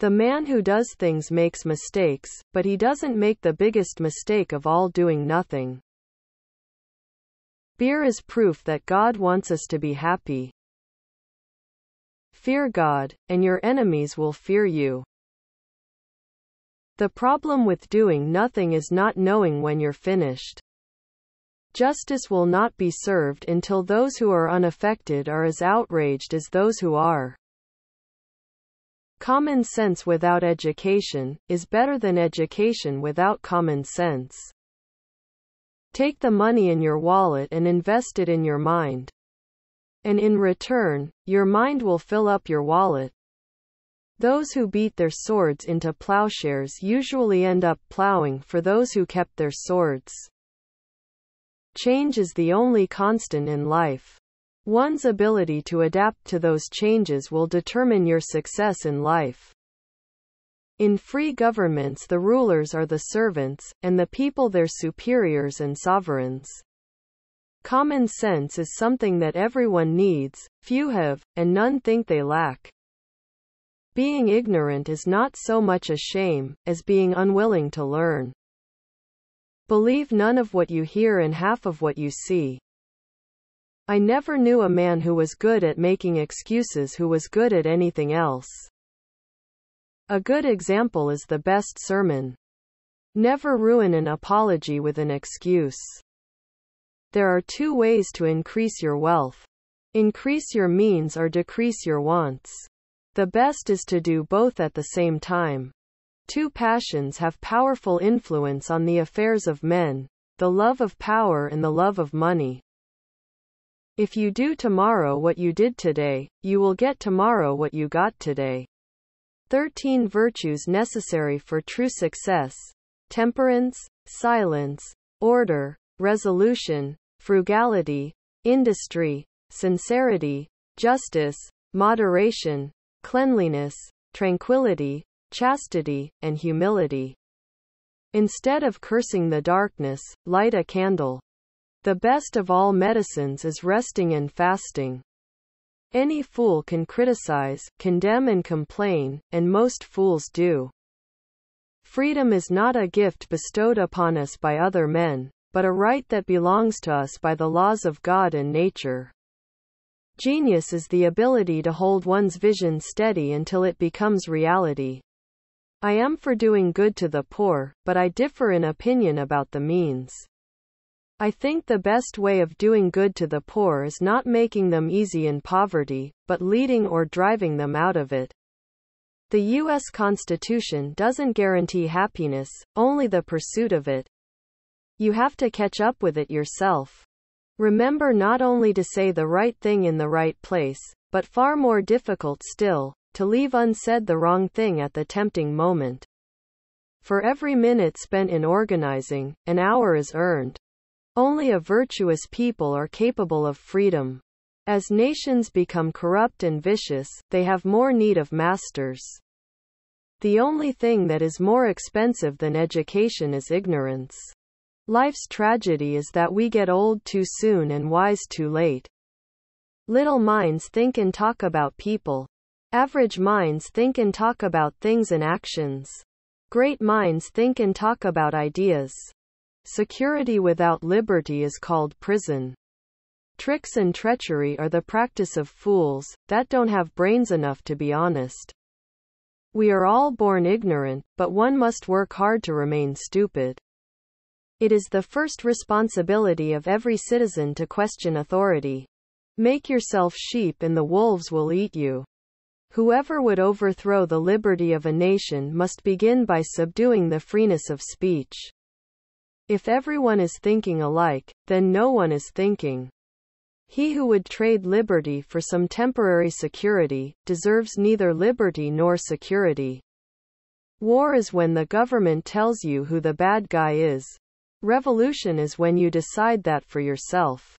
The man who does things makes mistakes, but he doesn't make the biggest mistake of all doing nothing. Beer is proof that God wants us to be happy. Fear God, and your enemies will fear you. The problem with doing nothing is not knowing when you're finished. Justice will not be served until those who are unaffected are as outraged as those who are. Common sense without education is better than education without common sense. Take the money in your wallet and invest it in your mind. And in return, your mind will fill up your wallet. Those who beat their swords into plowshares usually end up plowing for those who kept their swords. Change is the only constant in life. One's ability to adapt to those changes will determine your success in life. In free governments the rulers are the servants, and the people their superiors and sovereigns. Common sense is something that everyone needs, few have, and none think they lack. Being ignorant is not so much a shame, as being unwilling to learn. Believe none of what you hear and half of what you see. I never knew a man who was good at making excuses who was good at anything else. A good example is the best sermon. Never ruin an apology with an excuse. There are two ways to increase your wealth. Increase your means or decrease your wants. The best is to do both at the same time. Two passions have powerful influence on the affairs of men the love of power and the love of money. If you do tomorrow what you did today, you will get tomorrow what you got today. 13 virtues necessary for true success temperance, silence, order, resolution, frugality, industry, sincerity, justice, moderation, cleanliness, tranquility, chastity, and humility. Instead of cursing the darkness, light a candle. The best of all medicines is resting and fasting. Any fool can criticize, condemn and complain, and most fools do. Freedom is not a gift bestowed upon us by other men, but a right that belongs to us by the laws of God and nature. Genius is the ability to hold one's vision steady until it becomes reality. I am for doing good to the poor, but I differ in opinion about the means. I think the best way of doing good to the poor is not making them easy in poverty, but leading or driving them out of it. The U.S. Constitution doesn't guarantee happiness, only the pursuit of it. You have to catch up with it yourself. Remember not only to say the right thing in the right place, but far more difficult still, to leave unsaid the wrong thing at the tempting moment. For every minute spent in organizing, an hour is earned. Only a virtuous people are capable of freedom. As nations become corrupt and vicious, they have more need of masters. The only thing that is more expensive than education is ignorance. Life's tragedy is that we get old too soon and wise too late. Little minds think and talk about people. Average minds think and talk about things and actions. Great minds think and talk about ideas. Security without liberty is called prison. Tricks and treachery are the practice of fools that don't have brains enough to be honest. We are all born ignorant, but one must work hard to remain stupid. It is the first responsibility of every citizen to question authority. Make yourself sheep and the wolves will eat you. Whoever would overthrow the liberty of a nation must begin by subduing the freeness of speech. If everyone is thinking alike, then no one is thinking. He who would trade liberty for some temporary security, deserves neither liberty nor security. War is when the government tells you who the bad guy is. Revolution is when you decide that for yourself.